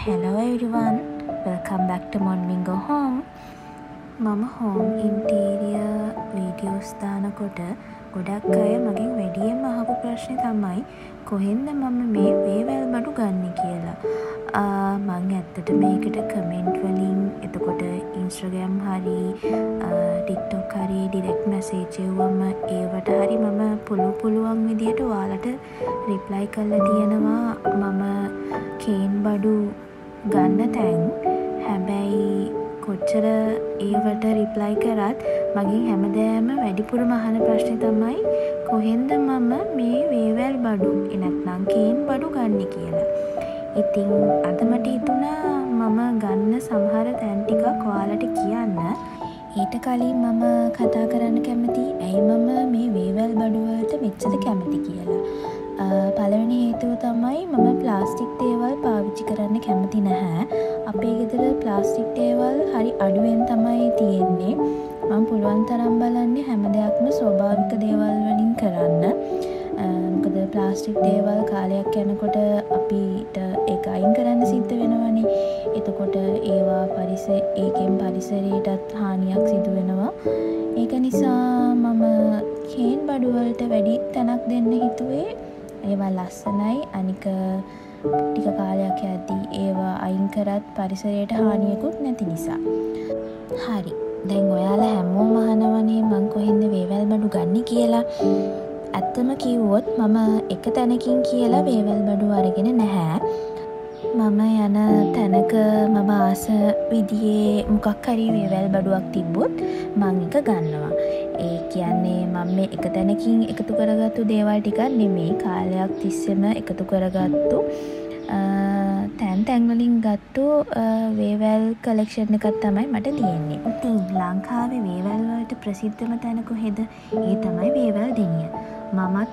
Hello everyone, welcome back to Monmingo Home. මම home interior videos දානකොට ගොඩක් අය මගෙන් වැඩියෙන් අහපු ප්‍රශ්නය තමයි කොහෙන්ද මම මේ වේවැල් බඩු ගන්න කියලා? මං ඇත්තට මේකට කමෙන්ට් වලින් එතකොට ඉන්ස්ට්‍රගම් හරි ටික්ටොක් හරි ඩිරෙක්් මැසේජෙව්වම ඒවට හරි මම පුළු පුළුවන් විදියට වාලට රිප්ලයි කල්ල තියෙනවා. මම කේන් බඩු ගන්න තැන් හැබැයි කොච්චර ඒවට රිප්ලයි කරත් මගේ හැමදෑම වැඩිපුර මහන ප්‍රශ්නය තමයි කොහෙන්ද මම මේ වේවැල් බඩු එනත්නම් කේන් බඩු ගන්න කියලා. ඉතිං අදමට හිතුනා මම ගන්න සමහර තැන්ටිකක් වාලට කියන්න ඊට කලින් මම කතා කරන්න කැමති ඇයි මම මේ වේවැල් බඩුවලට මෙච්චද කැමති කියලා. පළවෙනි හේතුව තමයි මම ප්ලාස්ටික් දේවල් පාවිච්චි කරන්න කැමති නැහැ. අපේ ගෙදර ප්ලාස්ටික් දේවල් හරි අඩුවෙන් තමයි තියෙන්නේ. මං පුළුවන් තරම් බලන්නේ හැම දෙයක්ම ස්වභාවික දේවල් වලින් කරන්න. මොකද ප්ලාස්ටික් දේවල් කාලයක් යනකොට අපිට එක අයින් කරන්න සිද්ධ වෙනවනේ. එතකොට ඒවා පරිස ඒකෙන් පරිසරයටත් හානියක් සිදු වෙනවා. ඒක නිසා මම කේන් බඩුවලට වැඩි තැනක් දෙන්න හිතුවේ. ඒවා ලස්සනයි. අනික ටික කාලයක් ඇදී ඒවා අයින්කරත් පරිසරයට හානියකුත් නැති නිසා. හරි. දැන් ඔයාලා හැමෝ මහනවනේ මං කොහෙන්ද වේවැල් බඩු ගන්න කියලා. ඇත්තම කිව්වොත් මම එක තැනකින් කියලා වේවැල් බඩු අරගෙන නැහැ. මම යන තැනක මම ආස විදියේ මොකක් හරි වේවැල් බඩුවක් තිබ්බොත් මං එක ගන්නවා. ඒ කියන්නේ මම මේ එක තැනකින් එකතු කරගත්තු දේවල් ටිකක් නෙමේ කාලයක් තිස්සෙම එකතු කරගත්තු තැන් තැන්වලින් ගත්තු වේවැල් කලෙක්ෂණ එකත් තමයි මට තියෙන්නේ. ඉතින් ලංකාවේ වේවැල්වලට ප්‍රසිද්ධම තැනකු හෙද ඒ තමයි වේවැල් දෙනිය. මමත්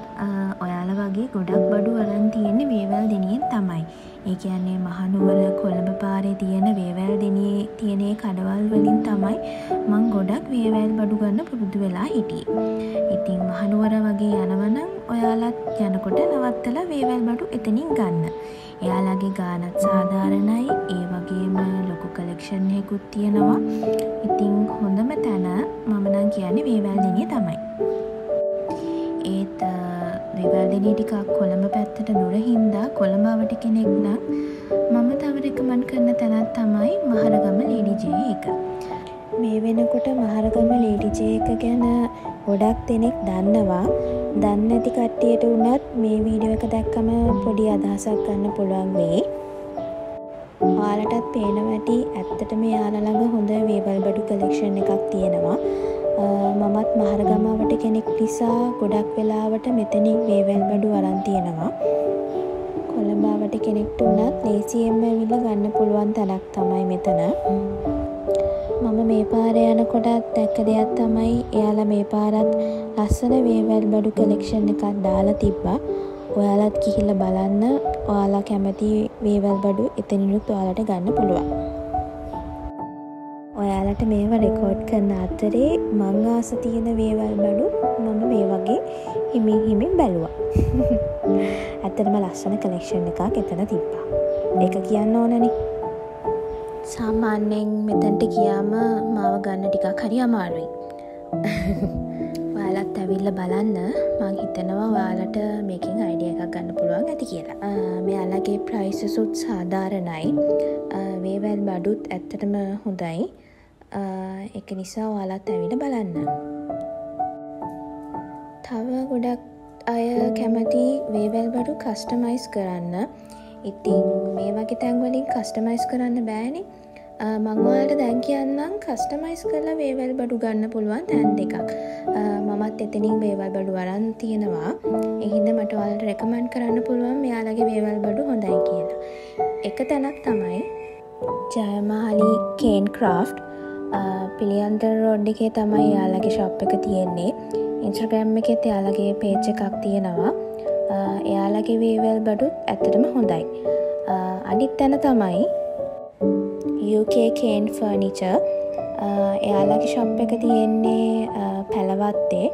ඔයාල වගේ ගොඩක් බඩු අරන් තියෙන්නේ වේවැල් දෙනියෙන් තමයි. ඒ කියන්නේ මහනුවර කොළඹ පාරේ තියෙන වේවැල් දෙනියේ තියෙනේ කඩවල් වලින් තමයි මං ගොඩක් වේවැල් බඩු ගන්න පුරුදු වෙලා හිටියේ. ඉතින් මහනුවර වගේ යනවනම් ඔයාලත් යනකොට නවත්තලා වේවැල් බඩු එතනින් ගන්න. එයාලගේ ගානත් සාධාරණයි ඒ වගේම ලොකු කලෙක්ෂන් එකකුත් තියෙනවා. ඉතින් හොඳම තැන මම නම් කියන්නේ වේවැල් දෙනිය තමයි. ඒත් දෙවල්දිනී ටිකක් කොළඹ පැත්තට දුර හින්දා කොළඹාවට කෙනෙක් නම් මම තව රෙකමන් කරන තැනත් තමයි මහරගම ලේඩිජේ එක. මේ වෙනකොට මහරගම ලේඩිජේ එක ගැන ගොඩක් දෙනෙක් දන්නවා දන්න ඇති කට්ටියට වුණත් මේ වීඩියෝ එක දැක්කම පොඩි අදහසක් ගන්න පුළුවන් වෙයි. ඔයාලටත් පේනවැටි ඇත්තට මේ යාලළඟ හොඳ වේවල් බඩු කලෙක්ෂන් එකක් තියෙනවා මමත් මහරගමාවට කෙනෙක් නිසා ගොඩක් වෙලාවට මෙතනින් වේවැල් බඩු අරන් තියෙනවා. කොළඹාවට කෙනෙක්ට වනත් ලේසියෙන්ම ඇවිල්ල ගන්න පුළුවන් තැනක් තමයි මෙතන. මම මේ පාර යනකොටත් දැක්ක දෙයක් තමයි එයාලා මේ පාරත් ලස්සන වේවැල් බඩු කලෙක්ෂන් එකක් දාලා තිබ්බා. ඔයාලත් කිහිල්ල බලන්න ඔයාලා කැමති වේවල් බඩු එතනිනුත් ඔයාලට ගන්න පුළුවන්. ඔයාලට මේව රෙකෝඩ් කරන අතරේ මං ආස තියෙන වේවල් බඩු මම මේ වගේ හිමින් හිමින් බැලුවා. ඇත්තටම ලස්සන කලෙක්ෂන් එකක් එතන තිබ්බා. එක කියන්න ඕනනේ. සාමාන්‍යෙන් මෙතැන්ට කියාම මාව ගන්න ටිකක් හරි අමාරුයි. ඔයාලත් ඇවිල්ල බලන්න. මං හිතනවා වාලට මේකින් අයිඩිය එකක් ගන්න පුළුවන් ඇති කියලා. මෙයාලගේ ප්‍රයිසසුත් සාධාරණයි. වේවැල් බඩුත් ඇත්තටම හොඳයි එක නිසා ඔයාලත් ඇවිට බලන්න. තව ගොඩක් අය කැමති වේවැල් බඩු කස්ටමයිස් කරන්න. ඉතින් මේ වගේ තැන්වලින් කස්ටමයිස් කරන්න බෑනේ. මංවාලට දැන් කියන්නම් කස්ටමයිස් කරලා වේවැල් බඩු ගන්න පුළුවන් තැන් දෙකක්. මමත් එතනින් වේවල් බඩු වරන් තියෙනවා. එහින්ද මට වලට රැකමන්් කරන්න පුළුවන් මෙයාලගේ වේවල් බඩු හොඳයි කියලා. එක තැනක් තමයි ජයමහලි කේන් ක්‍රාෆ් පිළියන්තර රොඩ් එකේ තමයි යාලගේ ශොප් එක තියෙන්නේ. ඉන්ස්්‍රග්‍රම් එකෙත් එයාලගේ පේච් එකක් තියෙනවා. එයාලගේ වේවල් බඩුත් ඇත්තටම හොඳයි. අනිත් තැන තමයි UKකේන් ෆර්නිච එයාලගේ ශොප් එක තියෙන්නේ පැළවත්තේ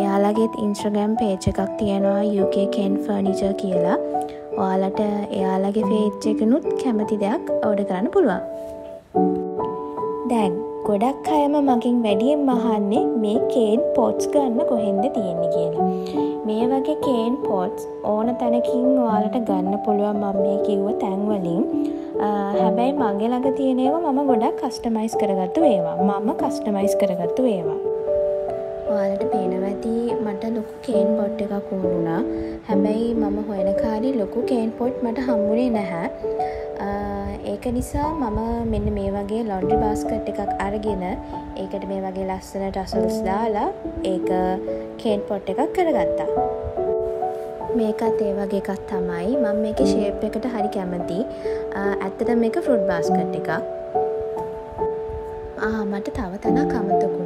එයාලගේත් ඉන්ස්්‍රගම් පේච් එකක් තියෙනවා UKකේන් ෆර්නිච කියලා. ඔයාලට එයාලගේ ෆේච් එකනුත් කැමති දෙයක් ඕඩ කරන්න පුළුවන්. දැන් ගොඩක් අයම මගින් වැඩියෙන් මහන්නේ මේ කේන් පෝට්ස් ගන්න කොහෙන්ද තියෙන්නේ කියලා. මේ වගේ කේන් පෝට්ස් ඕන තැනකින් ඔයාලට ගන්න පුළුවන් මම මේ කිව්ව තැන්වලින් හැබැයි මගේ ළඟ තියෙනේවා මම ගොඩක් කස්ටමයිස් කරගත්තු ඒවා මම කස්ටමයිස් කරගත්තු ඒවා. ඔයාලට පේනවැති මට ලොකු කේන් පොට් එකක් වුණුණා හැබැයි මම හොයන කාරි ලොකු කේන් පොට් මට හම්බුණේ නැහැ ඒක නිසා මම මෙන්න මේ වගේ ලොන්ඩි බාස්කට් එකක් අරගෙන ඒකට මේ වගේ ලස්සන ටසල්ස් දාලා ඒක කේන් පොට් එකක් කරගත්තා. මේකත් ඒ වගේ එකක් තමයි. මම මේක ශේප් එකට හරි කැමති. ඇත්තට මේක ෆෘඩ් බාස්කට් එකක්. මට තව තැනක් අමතකුණා මේ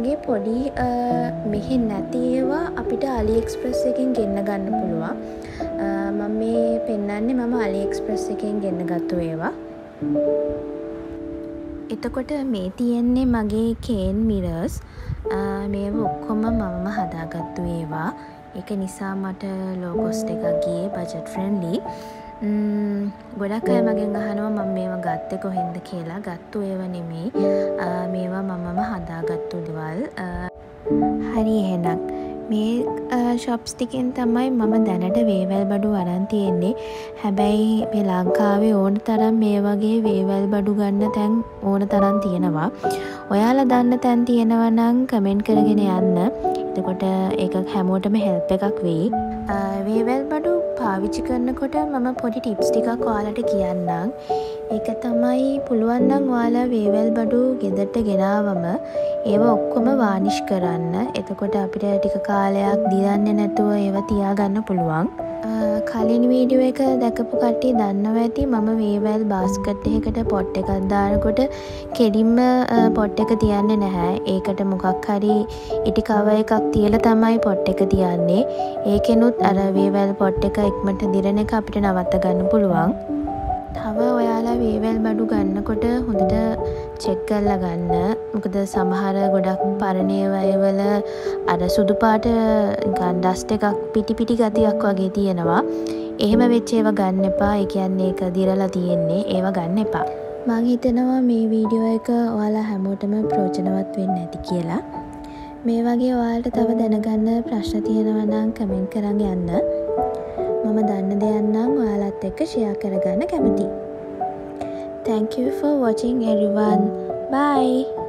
වගේ පොඩි මෙහි නැති ඒවා අපිට අලිඑක්ස්ප්‍රස් එකෙන් ගෙන්න්න ගන්න පුළුවන්. මම මේ පෙන්නන්නේ මම අලිඑක්ස්ප්‍රස් එකෙන් ගෙන්න්න ගත්තු ඒවා. එතකොට මේ තියෙන්නේ මගේ කේන් මිරස් මේ ඔක්කොම මමම හදාගත්තු ඒවා. එක නිසා මට ලෝකොස්ට එකක් ගිය බජට් ෆ්‍රෙන්ලි ගොඩක් අය මගෙන් අහනවා මම මේවා ගත්තෙ කොහෙන්ද කියලා. ගත්තු ඒව නෙමේ මේවා මමම හදාගත්තු දෙවල්. හරි එහෙනක් මේ ශොප්ස් ටිකෙන් තමයි මම දැනට වේවැල් බඩු අරන් තියෙන්නේ. හැබැයි මේ ලංකාවේ ඕන තරම් මේ වගේ වේවැල් බඩු ගන්න තැන් ඕන තරම් තියෙනවා. ඔයාලා දන්න තැන් තියෙනවනං කමෙන්ට් කරගෙන යන්න. එතකොට ඒ හැමෝටම හෙල්ප එකක් වෙයි. වේවැල් බඩු පාවිච්චි කරනකොට මම පොඩි ටිප්ස් ටිකක් ඔයාලට කියන්නම්. ඒක තමයි පුළුවන්නම් ඔයාලා වේවැල් බඩු ගෙදරට ගෙනාවම ඒව ඔක්කොම වානිෂ් කරන්න. එතකොට අපිට ටික කාලයක් දියන්න නැතුව ඒව තියාගන්න පුළුවන්. කලින් වීඩියෝ එක දැකපු කට්ටිය දන්නව ඇති. මම වේවැල් බාස්කට් එකට පොට් එකක් දානකොට කෙඩින්ම පොට් එක තියන්න නැහැ. ඒකට මොකක් හරි ඉටි කව එකක් තියල තමයි පොට් එක තියන්නේ. ඒකෙනුත් අර වේවැල් පොට් එක ඉක්මට දිරණ එක අපිට නවත්ත ගන්න පුළුවන්. තව ඔයාලා වේවැල් බඩු ගන්නකොට හොඳට චෙක්කල්ල ගන්න. මොකද සමහර ගොඩක් පරණයවයවල අර සුදුපාට ගන්ඩස්ට එකක් පිටි පිටි ගතියක් වගේ තියෙනවා. එහෙම වෙච්චේව ගන්න එපා. එකන්නේ එක දිරලා තියෙන්නේ. ඒව ගන්න එපා. මං හිතනවා මේ වීඩියෝ එක ඔයාලා හැමෝටම ප්‍රෝජනවත් වෙන්න ඇති කියලා. මේ වගේ ඔයාලට තව දැනගන්න ප්‍රශ්න තියෙනවනම් කමෙන්ට් කරන්න යන්න. මම දන්න දෙයන්නම් ඔයාලත් එක්ක ෂයා කරගන්න කැමති. Thank you for watching everyone. Bye!